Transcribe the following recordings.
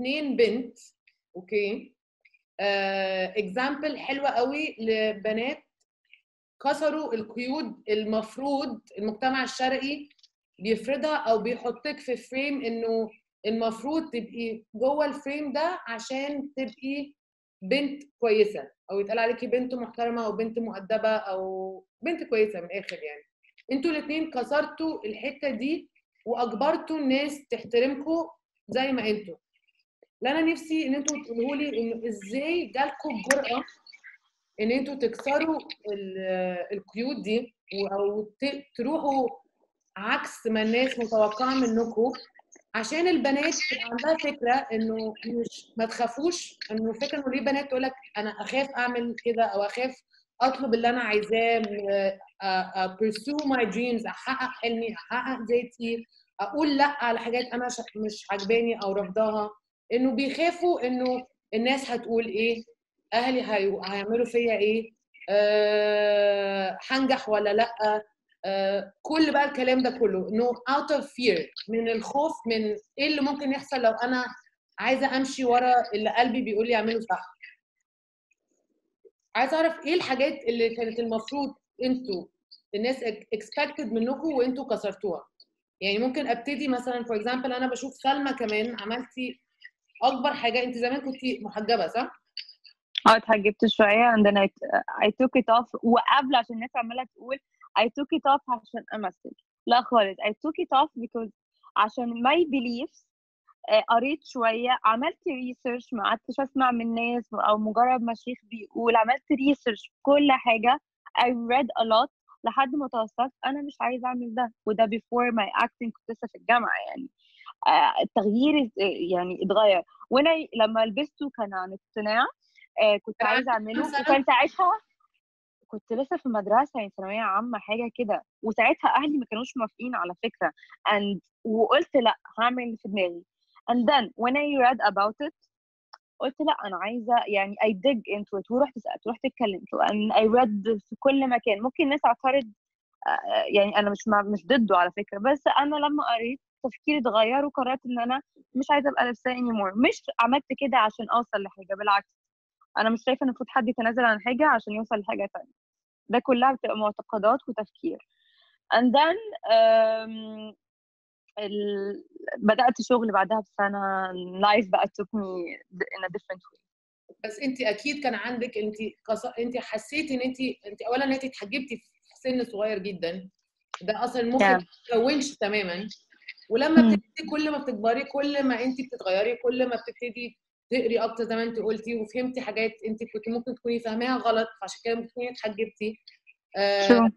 اتنين بنت okay؟ example حلوة قوي لبنات. كسروا القيود المفروض المجتمع الشرقي بيفرضها أو بيحطك في frame إنه المفروض تبقي جوه ال frame ده عشان تبقي بنت كويسة. أو يتقال عليكي بنت محترمة أو بنت مؤدبة أو بنت كويسة من الآخر يعني. أنتوا الاثنين كسرتوا الحتة دي وأجبرتوا الناس تحترمكم زي ما أنتوا. اللي أنا نفسي إن أنتوا تقولوا لي انه إزاي جالكم الجرأة إن أنتوا تكسروا ال- القيود دي أو تروحوا عكس ما الناس متوقعة منكم عشان البنات عندها فكرة إنه مش ما تخافوش إنه فكره إنه ليه بنات تقول لك أنا أخاف أعمل كده أو أخاف أطلب اللي أنا عايزاه pursue my dreams أحقق حلمي أحقق ذاتي أقول لأ على حاجات أنا مش عجباني أو رافضاها. إنه بيخافوا إنه الناس هتقول إيه؟ أهلي هي- هيعملوا فيا إيه؟ أه هنجح ولا لأ؟ أه كل بقى الكلام ده كله إنه out of fear من الخوف من إيه اللي ممكن يحصل لو أنا عايزة أمشي ورا اللي قلبي بيقول لي أعمله صح؟ عايزة أعرف إيه الحاجات اللي كانت المفروض أنتوا الناس expected منكم وأنتوا كسرتوها؟ يعني ممكن أبتدي مثلا for example أنا بشوف سلمى كمان عملتي أكبر حاجة أنت زمان كنت محجبة صح؟ آه اتحجبت شوية and then I, I took it off وقبل عشان الناس عمالة تقول I took it off عشان أمثل لا خالص I took it off because عشان my beliefs آه، قريت شوية عملت research ما قعدتش أسمع من ناس أو مجرد ما الشيخ بيقول عملت research كل حاجة I read a lot لحد ما توصلت أنا مش عايزة أعمل ده وده before my acting كنت لسه في الجامعة يعني التغيير آه، يعني اتغير. وأنا لما لبسته كان عن اقتناع آه، كنت كام سنة؟ وكان ساعتها كنت لسه في المدرسة يعني ثانوية عامة حاجة كده. وساعتها أهلي ما كانوش موافقين على فكرة. and وقلت لأ هعمل اللي في دماغي. and then when I read about it قلت لأ أنا عايزة يعني I dig into it. ورحت سألت ورحت اتكلمت. and I read في كل مكان. ممكن الناس اعترض آه، يعني أنا مش مش ضده على فكرة. بس أنا لما قريت تفكيري اتغير وقررت إن أنا مش عايزة أبقى لابساه anymore. مش عملت كده عشان أوصل لحاجة بالعكس. أنا مش شايفة إن المفروض حد يتنازل عن حاجة عشان يوصل لحاجة تانية. ده كلها بتبقى معتقدات وتفكير. And then um, ال... بدأت شغل بعدها بسنة. Life بقى took me in a different way. بس أنت أكيد كان عندك أنت قص... أنت حسيتي إن أنت أنت اولا ان أنت اتحجبتي في سن صغير جدا. ده أصلا المخ Yeah. ما اتكونش تماما. ولما. بتبتدي كل ما بتكبري كل ما انت بتتغيري كل ما بتبتدي تقري أكتر زي ما انت قلتي وفهمتي حاجات انت كنت ممكن تكوني فاهماها غلط فعشان كده ممكن تكوني اتحجبتي آه True.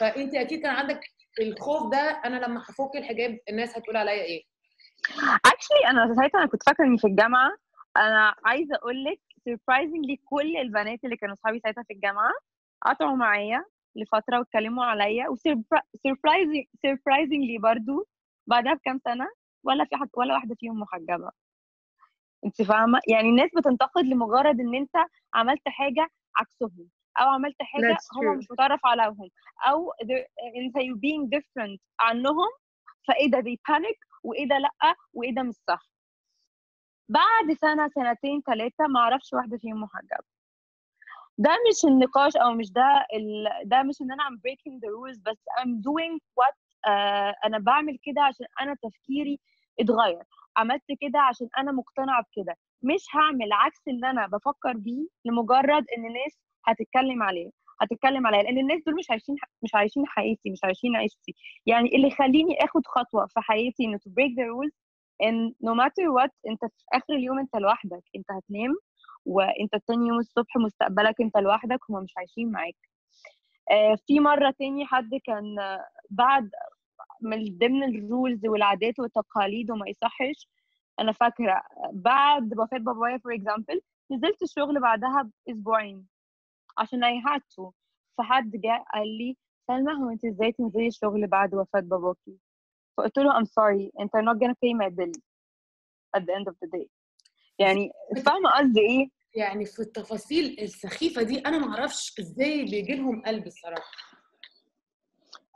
فانت أكيد كان عندك الخوف ده أنا لما هفك الحجاب الناس هتقول عليا إيه actually أنا ساعتها أنا كنت فاكرة إني في الجامعة أنا عايزة أقول لك surprisingly كل البنات اللي كانوا صحابي ساعتها في الجامعة قطعوا معايا لفترة واتكلموا عليا و surprising surprisingly برضو بعدها بكام سنة؟ ولا في حد ولا واحدة فيهم محجبة. انت فاهمة؟ يعني الناس بتنتقد لمجرد إن أنت عملت حاجة عكسهم أو عملت حاجة هم. مش متعرف عليهم أو انت you being different عنهم فإيه ده panic وإيه ده لأ وإيه ده مش صح. بعد سنة سنتين ثلاثة ما أعرفش واحدة فيهم محجبة. ده مش النقاش أو مش ده ال... ده مش إن أنا I'm breaking the rules بس I'm doing what أنا بعمل كده عشان أنا تفكيري اتغير. عملت كده عشان أنا مقتنعة بكده. مش هعمل عكس اللي أنا بفكر بيه لمجرد إن الناس هتتكلم عليه هتتكلم عليا. لأن الناس دول مش عايشين مش عايشين حياتي مش عايشين عيشتي. يعني اللي يخليني آخد خطوة في حياتي إنه to break the rules إن no matter what أنت في آخر اليوم أنت لوحدك. أنت هتنام وأنت تاني يوم الصبح مستقبلك أنت لوحدك هما مش عايشين معاك. آه، في مرة تاني حد كان آه، بعد من ضمن ال rules والعادات والتقاليد وما يصحش. أنا فاكرة آه، بعد وفاة بابايا for example نزلت الشغل بعدها بأسبوعين عشان I had to. فحد جاء قال لي سلمى هو أنت إزاي تنزلي الشغل بعد وفاة باباكي؟ فقلت له I'm sorry أنت not gonna pay my bill at the end of the day. يعني فاهمة قصدي إيه؟ يعني في التفاصيل السخيفة دي أنا ما أعرفش إزاي بيجي لهم قلب الصراحة.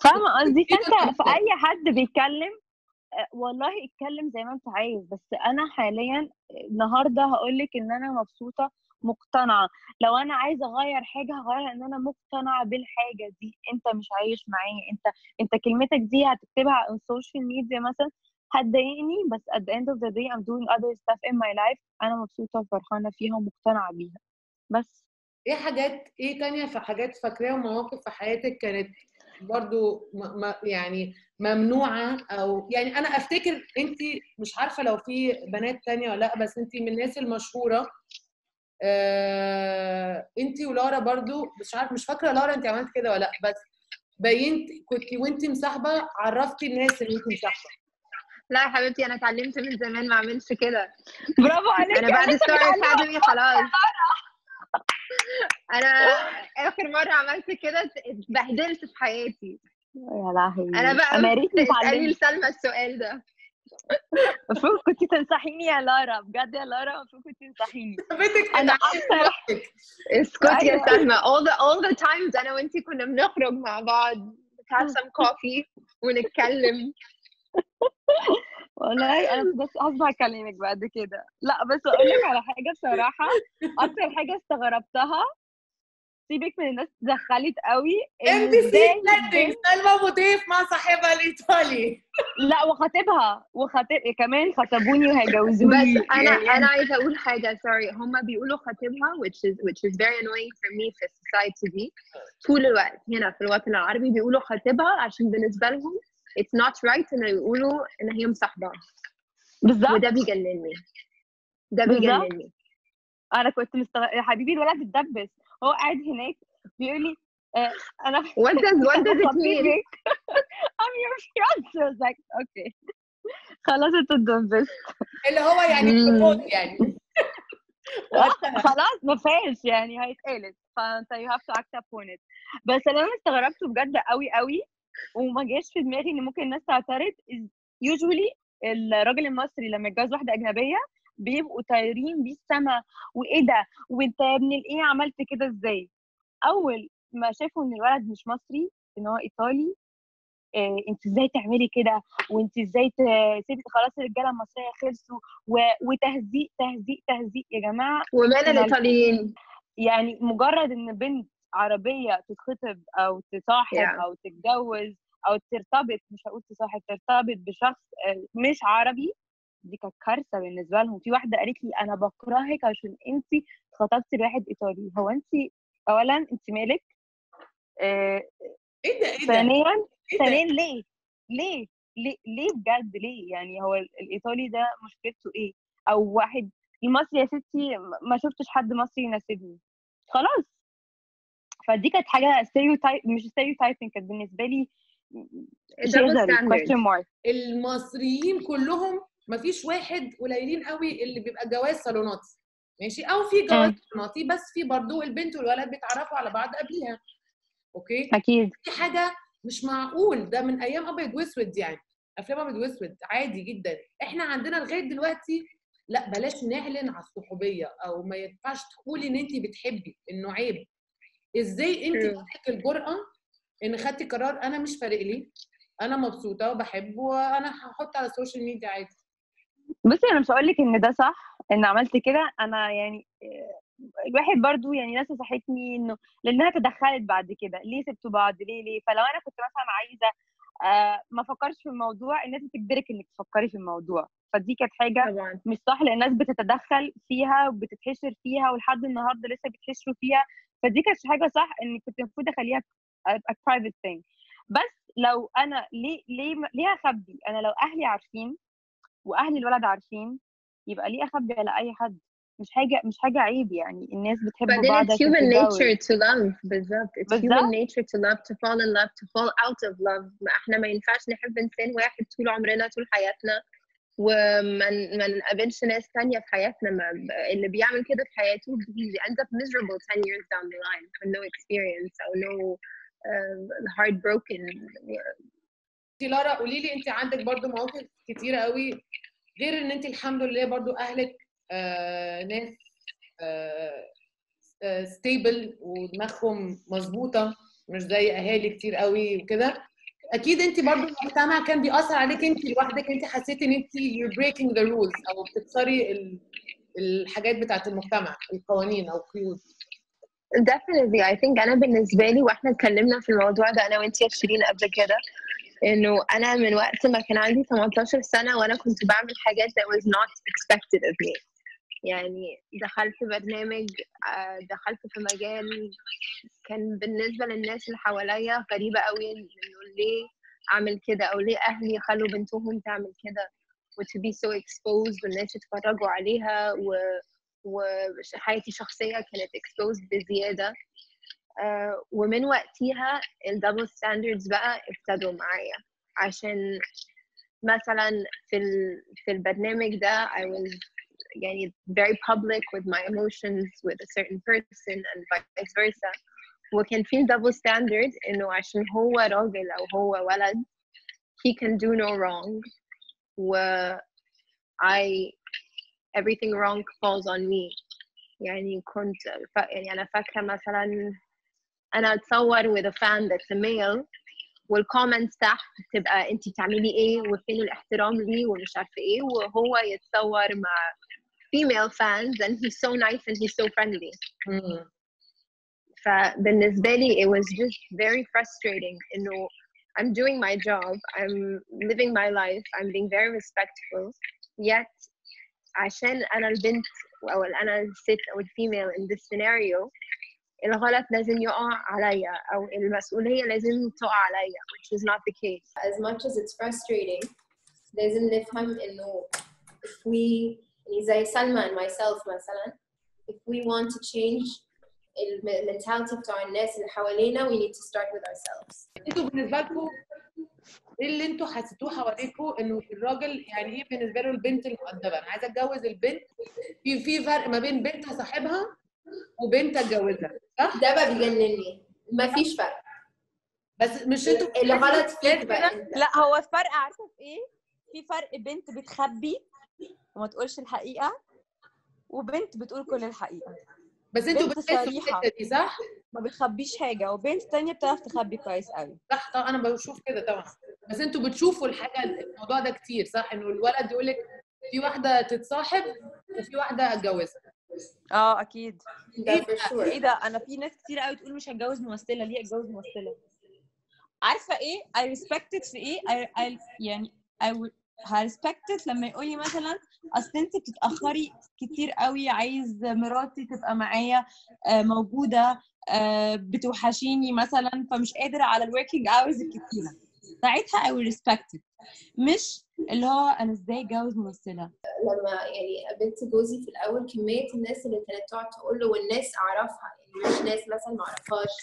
فاهمة قصدي؟ فأنت جدا. في أي حد بيتكلم آه، والله اتكلم زي ما أنت عايز بس أنا حاليا النهارده هقول لك إن أنا مبسوطة مقتنعة. لو أنا عايزة أغير حاجة هغيرها إن أنا مقتنعة بالحاجة دي. أنت مش عايش معايا. أنت أنت كلمتك دي هتكتبها on social media مثلا هتضايقني بس at the end of the day I'm doing other stuff in my life أنا مبسوطة وفرحانة فيها ومقتنعة بيها. بس. إيه حاجات إيه تانية في حاجات فاكراها ومواقف في حياتك كانت برضو م- م- يعني ممنوعة أو يعني أنا أفتكر انت مش عارفة لو في بنات تانية ولا لأ بس انت من الناس المشهورة آه انت ولارا برضو مش عارف مش فاكرة لارا انت عملت كده ولا لأ بس بينت كنت وانت مصاحبة عرفتي الناس إن انت مصاحبة. لا يا حبيبتي أنا اتعلمت من زمان ما اعملش كده. برافو عليك. أنا بعد ستار اكاديمي خلاص. أنا آخر مرة عملت كده اتبهدلت في حياتي. يا لهوي. أنا بقى أنا يا ريتني اسألي لسلمى السؤال ده. المفروض كنت تنصحيني يا لارا بجد يا لارا المفروض كنت تنصحيني. أنا تتعلمي أكتر. اسكتي يا أيوة. سلمى. All the all the times أنا وأنتي كنا بنخرج مع بعض have some coffee ونتكلم. والله أنا بس هسمع كلامك بعد كده. لا بس أقول لك على حاجة بصراحة. أكتر حاجة استغربتها سيبك من الناس اتدخلت قوي إن MBC سلمى أبو ضيف مع صاحبها الإيطالي. لا وخطيبها وخطيب كمان خطبوني وهيجوزوني. بس أنا يعني أنا عايزة أقول حاجة sorry. هما بيقولوا خطيبها which is which is very annoying for me في ال society دي. طول الوقت هنا في الوطن العربي بيقولوا خطيبها عشان بالنسبة لهم it's not right إنه يقولوا إن هي مصاحبة. بالظبط. وده بيجنني. ده. بيجنني. أنا كنت مستغرب يا حبيبي الولد اتدبس. هو قاعد هناك بيقول لي آه أنا what does what does it mean? I'm your fiance. I was like okay. خلاص أنت اتدبست. اللي هو يعني. بروبوز يعني. وقتها. خلاص ما فيهاش يعني هيتقالت. فأنت to act upon it. بس اللي أنا استغربته بجد قوي قوي وما جاش في دماغي إن ممكن الناس تعترض. usually الراجل المصري لما يتجوز واحدة أجنبية بيبقوا طايرين بيه السما وإيه ده؟ وأنت يا ابن الايه عملت كده إزاي؟ أول ما شافوا إن الولد مش مصري إن هو إيطالي إيه أنت إزاي تعملي كده؟ وأنت إزاي تسيبي خلاص الرجالة المصرية خلصوا و- وتهزيق تهزيق تهزيق. يا جماعة ومال الإيطاليين؟ يعني مجرد إن بنت عربية تتخطب أو تصاحب Yeah. أو تتجوز أو ترتبط مش هقول تصاحب ترتبط بشخص آه، مش عربي دي كانت كارثة بالنسبة لهم. في واحدة قالت لي أنا بكرهك عشان أنت اتخطبتي لواحد إيطالي. هو أنت اولا أنت مالك؟ آه، إيه ده إيه ده؟ ثانيا ده؟ ثانيا ليه؟ ليه؟ ليه؟ ليه بجد؟ ليه؟ يعني هو ال- الإيطالي ده مشكلته إيه؟ أو واحد المصري يا ستي ما شفتش حد مصري يناسبني. خلاص. فدي كانت حاجة stereotype مش stereotyping كانت بالنسبة لي المصريين كلهم مفيش واحد قليلين قوي اللي بيبقى جواز صالوناتي ماشي؟ أو في جواز. صالوناتي بس في برضو البنت والولد بيتعرفوا على بعض قبليها okay؟ أكيد. دي حاجة مش معقول ده من أيام أبيض وأسود يعني أفلام أبيض وأسود عادي جدا. إحنا عندنا لغاية دلوقتي لا بلاش نعلن على الصحوبية أو ما ينفعش تقولي إن انت بتحبي انه عيب إزاي أنت. عندك الجرأة إن خدتي قرار أنا مش فارق لي؟ أنا مبسوطة وبحب وأنا هحط على السوشيال ميديا عادي. بصي أنا مش هقول لك إن ده صح إن عملت كده. أنا يعني آه، الواحد برضو يعني ناس نصحتني إنه لأنها تدخلت بعد كده. ليه سبتوا بعض؟ ليه ليه؟ فلو أنا كنت مثلا عايزة آه ما فكرش في الموضوع الناس بتجبرك إنك تفكري في الموضوع. فدي كانت حاجة طبعا. مش صح لأن الناس بتتدخل فيها وبتتحشر فيها ولحد النهارده لسه بيتحشروا فيها. فدي كانت حاجة صح اني كنت المفروض أخليها private thing. بس لو أنا ليه ليه ليه أخبي؟ أنا لو أهلي عارفين وأهل الولد عارفين يبقى ليه أخبي على أي حد؟ مش حاجة مش حاجة عيب يعني. الناس بتحب بعدين بعض it's عشان human nature to love. بالظبط. It's بالظبط. human nature to love to fall in love to fall out of love. ما إحنا ما ينفعش نحب إنسان واحد طول عمرنا طول حياتنا. وما نقابلش ناس تانية في حياتنا ما اللي بيعمل كده في حياته he ends up miserable 10 years down the line with no experience or no uh, heartbroken. انت لارا قولي لي انت عندك برضو مواقف كتيرة قوي غير إن انت الحمد لله برضو أهلك آه ناس ستيبل ودماغهم مظبوطة مش زي أهالي كتير قوي وكده. أكيد أنت برضو المجتمع كان بيأثر عليك أنت لوحدك. أنت حسيتي إن أنت you're breaking the rules أو بتكسري ال- الحاجات بتاعت المجتمع القوانين أو القيود definitely. I think أنا بالنسبة لي وإحنا اتكلمنا في الموضوع ده أنا وأنتي يا شيرين قبل كده إنه أنا من وقت ما كان عندي 18 سنة وأنا كنت بعمل حاجات that was not expected of me. يعني دخلت برنامج آه، دخلت في مجال كان بالنسبة للناس اللي حواليا غريبة قوي إنه ليه أعمل كده؟ أو ليه أهلي يخلوا بنتهم تعمل كده؟ و to be so exposed والناس يتفرجوا عليها و وحياتي الشخصية كانت exposed بزيادة. آه، ومن وقتها الدبل ستاندردز بقى ابتدوا معايا. عشان مثلا في ال... في البرنامج ده I was يعني very public with my emotions with a certain person and vice versa. وكان في double standard إنه عشان هو راجل أو هو ولد he can do no wrong. و I everything wrong falls on me. يعني كنت ف... يعني أنا فاكرة مثلا أنا أتصور with a fan that's a male. والكومنتس تحت تبقى أنت بتعملي إيه وفين الاحترام ليه ومش عارفة إيه وهو يتصور مع female fans and he's so nice and he's so friendly مم. فبالنسبة لي it was just very frustrating إنه I'm doing my job I'm living my life I'm being very respectful yet عشان أنا البنت أو أنا الست أو الفيميل in this scenario الغلط لازم يقع عليا أو المسؤولية لازم تقع عليا which is not the case as much as it's frustrating لازم نفهم إنه if we يعني زي سلمى and myself مثلا. If we want to change المنتاليتي بتاع الناس اللي حوالينا we need to start with ourselves. أنتوا بالنسبة لكم إيه اللي أنتوا حسيتوه حواليكم إنه الراجل يعني إيه بالنسبة له البنت المؤدبه أنا عايزة أتجوز البنت. في في فرق ما بين بنت هصاحبها وبنت اتجوزها صح؟ ده بقى بيجنني. مفيش فرق. بس مش أنتوا اللي غلط فيك بقى انت. لا هو الفرق عارفة في إيه؟ في فرق بنت بتخبي وما تقولش الحقيقة وبنت بتقول كل الحقيقة. بس أنتوا بتحسوا دي صح؟ ما بتخبيش حاجة وبنت تانية بتعرف تخبي كويس قوي. صح طبعا أنا بشوف كده طبعا. بس أنتوا بتشوفوا الحاجة الموضوع ده كتير صح؟ إنه الولد يقول لك في واحدة تتصاحب وفي واحدة أتجوزها. آه أكيد. ده for sure. إيه ده؟ أنا في ناس كتير قوي تقول مش هتجوز ممثلة. ليه أتجوز ممثلة؟ عارفة إيه؟ I respected في إيه؟ I, I يعني I would ه respect it لما يقولي مثلا أصل أنت بتتأخري كتير قوي عايز مراتي تبقى معايا آه، موجودة آه، بتوحشيني مثلا فمش قادرة على ال working hours الكتيرة. ساعتها respect it. مش اللي هو أنا إزاي أتجوز ممثلة. لما يعني قابلت جوزي في الأول كمية الناس اللي كانت تقعد تقول له والناس أعرفها يعني مش ناس مثلا ما اعرفهاش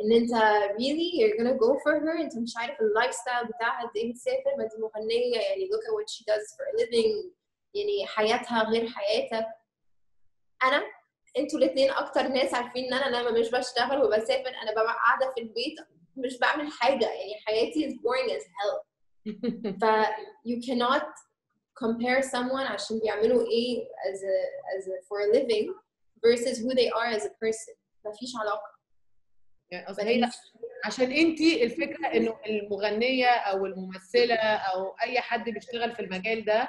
إن أنت really you're gonna go for her انت مش عارف ال lifestyle بتاعها إزاي بتسافر. ما دي مغنيه يعني look at what she does for a living. يعني حياتها غير حياتك. أنا أنتوا الاثنين أكتر ناس عارفين إن أنا لما مش بشتغل وبسافر أنا ببقى قاعدة في البيت مش بعمل حاجة. يعني حياتي is boring as hell. ف you cannot compare someone عشان بيعملوا إيه as a as a for a living versus who they are as a person. مفيش علاقة. يعني هي عشان انت الفكرة انه المغنية أو الممثلة أو اي حد بيشتغل في المجال ده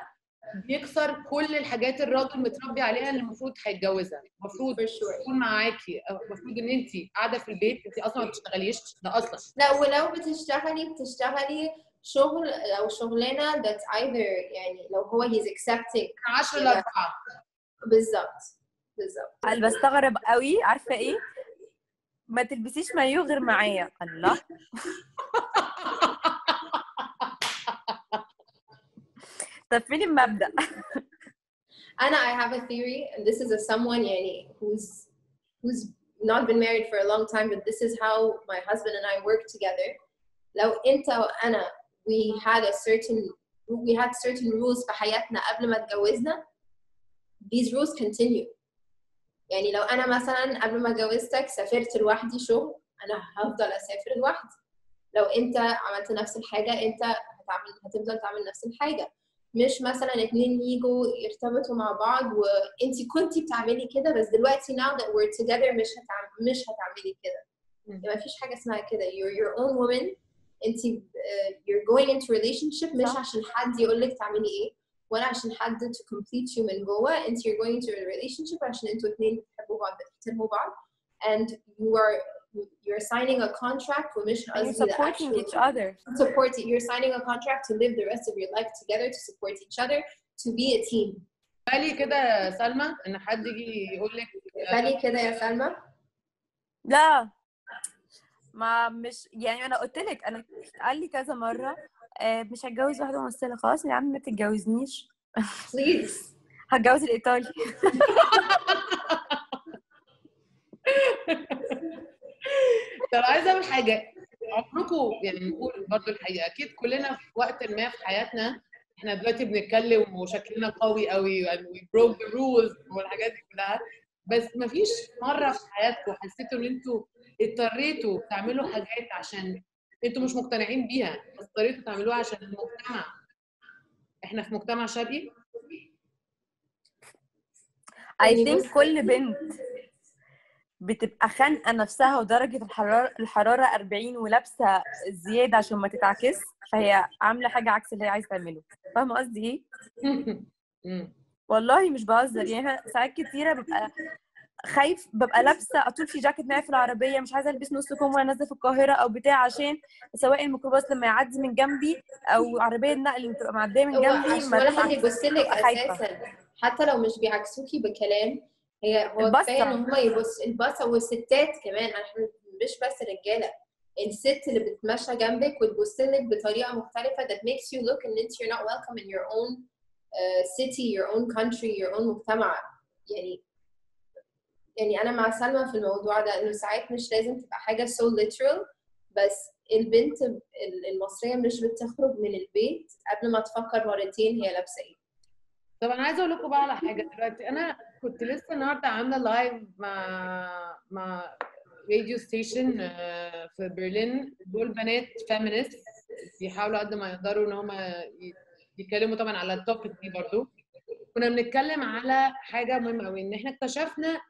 بيكسر كل الحاجات الراجل متربي عليها اللي المفروض هيتجوزها. المفروض يكون معاكي. المفروض ان انت قاعدة في البيت انت أصلا ما بتشتغليش. ده أصلا. لا ولو بتشتغلي بتشتغلي شغل أو شغلانة that's either يعني لو هو he's accepting 10 ل 4 بالظبط. اللي بستغرب قوي عارفه إيه ما تلبسيش مايو غير معايا الله طب فين المبدأ أنا I have a theory and this is a someone يعني who's who's not been married for a long time but this is how my husband and I work together لو أنت وأنا we had a certain we had certain rules في حياتنا قبل ما اتجوزنا these rules continue يعني لو أنا مثلا قبل ما أتجوزتك سافرت لوحدي شغل أنا هفضل أسافر لوحدي. لو أنت عملت نفس الحاجة أنت هتعمل هتفضل تعمل نفس الحاجة. مش مثلا اتنين يجوا يرتبطوا مع بعض وانت كنتي بتعملي كده بس دلوقتي now that we're together مش هتعمل مش هتعملي كده. ما فيش حاجة اسمها كده. You're your own woman. أنت uh, you're going into relationship مش صح. عشان حد يقول لك تعملي إيه. ولا عشان حد to complete you من جوه انت you're going into a relationship عشان انتوا اتنين بتحبوا بعض بتحترموا بعض and you are you're signing a contract ومش and you're قصدي the supporting actual each other support you're signing a contract to live the rest of your life together to support each other to be a team بالي كده يا سلمى ان حد يجي يقول لك بالي كده يا سلمى لا ما مش يعني انا قلت لك انا قال لي كذا مره آه، مش هتجوز واحدة ممثلة. خلاص يا عم ما تتجوزنيش. Please. هتجوز الإيطالي. طب عايزة أقول حاجة. عمركم يعني نقول برضو الحقيقة أكيد كلنا في وقت ما في حياتنا إحنا دلوقتي بنتكلم وشكلنا قوي قوي يعني we broke the rules والحاجات دي كلها. بس مفيش مرة في حياتكم حسيتوا إن أنتوا اضطريتوا تعملوا حاجات عشان أنتوا مش مقتنعين بيها؟ اضطريتوا تعملوها عشان المجتمع إحنا في مجتمع شرقي. Think بص- كل بنت بتبقى خانقة نفسها ودرجة الحرارة الحرارة 40 ولابسة زيادة عشان ما تتعكس فهي عاملة حاجة عكس اللي هي عايزة تعمله. فاهمة قصدي إيه. والله مش بهزر يعني ساعات كتيرة ببقى خايف ببقى لابسة أطول في جاكيت معايا في العربية مش عايزة ألبس نص كم وأنا نازلة في القاهرة أو بتاع عشان سواق الميكروباص لما يعدي من جنبي أو عربية النقل اللي بتبقى معدية من جنبي عشان ما ولا حد. يبص لك. أساسا حتى لو مش بيعكسوكي بكلام هي هو. كفاية إن هم يبص البصه والستات كمان إحنا مش بس رجالة الست اللي بتتمشى جنبك وتبص لك بطريقة مختلفة that makes you look and that you're not welcome in your own uh, city your own country your own مجتمع يعني يعني أنا مع سلمى في الموضوع ده إنه ساعات مش لازم تبقى حاجة so literal بس البنت ال- المصرية مش بتخرج من البيت قبل ما تفكر مرتين هي لابسة إيه. طب أنا عايزة أقول لكم بقى على حاجة دلوقتي. أنا كنت لسه النهارده عاملة live مع مع radio station في برلين. دول بنات feminist بيحاولوا قد ما يقدروا إن هم يتكلموا طبعا على التوبيك دي برضو. كنا بنتكلم على حاجة مهمة قوي إن إحنا اكتشفنا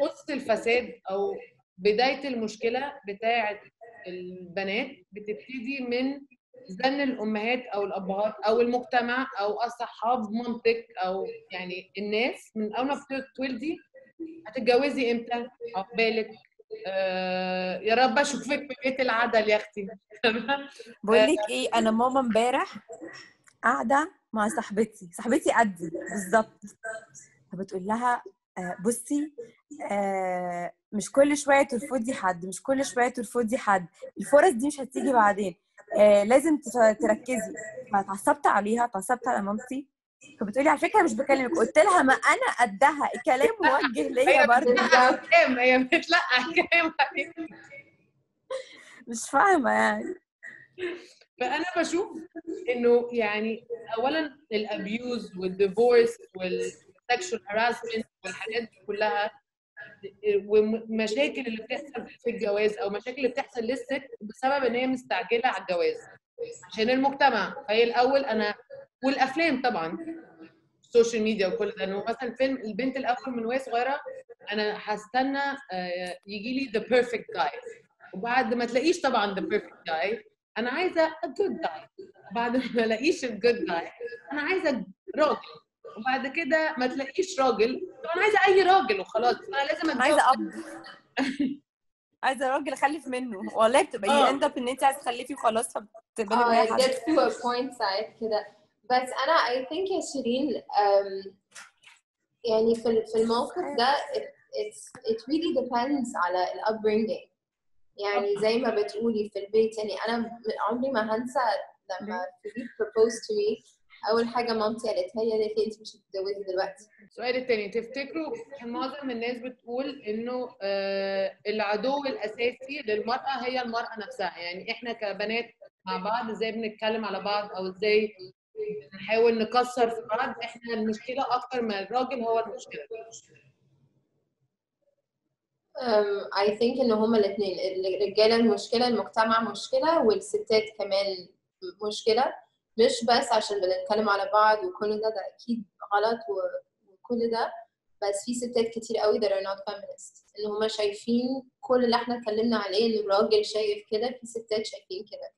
قصه الفساد أو بداية المشكلة بتاعه البنات بتبتدي من زن الأمهات أو الأبهات أو المجتمع أو أصحاب مامتك أو يعني الناس من أول ما بتولدي هتتجوزي إمتى؟ عقبالك. آه يا رب أشوفك في بيت العدل يا أختي. بقول لك إيه أنا ماما امبارح قاعدة مع صاحبتي صاحبتي قدي بالظبط. فبتقول لها آه، بصي آه، مش كل شوية ترفضي حد مش كل شوية ترفضي حد. الفرص دي مش هتيجي بعدين. آه، لازم تركزي. فاتعصبت عليها اتعصبت على مامتي. فبتقولي على فكرة مش بكلمك. قلت لها ما أنا قدها الكلام موجه ليا هي برضه. كلام هي بتلقى كلام. مش فاهمة يعني. فأنا بشوف إنه يعني اولا ال abuse وال divorce وال sexual harassment والحاجات دي كلها ومشاكل اللي بتحصل في الجواز أو مشاكل اللي بتحصل للست بسبب إن هي مستعجلة على الجواز. عشان المجتمع. فهي الأول أنا والأفلام طبعا. السوشيال ميديا وكل ده. إنه مثلا فيلم البنت الأول من وهي صغيرة أنا هستنى آه، يجي لي the perfect guy وبعد ما تلاقيش طبعا the perfect guy أنا عايزة a good guy. وبعد ما ألاقيش الجود جاي أنا عايزة راجل. وبعد كده ما تلاقيش راجل. طب أنا عايزة أي راجل وخلاص. أنا لازم أنا عايزة أتجوز. up. عايزة راجل أخلف منه. والله بتبقى آه. end up إن انت عايزة تخلفي وخلاص فبتقبلي آه gets to a point ساعات كده. بس أنا I think يا شيرين يعني في ال- في الموقف ده it, really depends على ال upbringing. يعني زي ما بتقولي في البيت يعني أنا عمري ما هنسى لما فريد proposed to me أول حاجة مامتي قالتها لي قالت لي انت مش هتتجوزي دلوقتي. السؤال التاني تفتكروا معظم الناس بتقول إنه آه العدو الأساسي للمرأة هي المرأة نفسها؟ يعني إحنا كبنات مع بعض إزاي بنتكلم على بعض أو إزاي نحاول نكسر في بعض؟ إحنا المشكلة أكتر ما الراجل هو المشكلة. um, I think إن هما الاثنين الرجالة المشكلة المجتمع مشكلة والستات كمان مشكلة. مش بس عشان بنتكلم على بعض وكل ده ده أكيد غلط وكل ده بس في ستات كتير قوي that are not feminist. إن هما شايفين كل اللي إحنا اتكلمنا عليه إن الراجل شايف كده في ستات شايفين كده.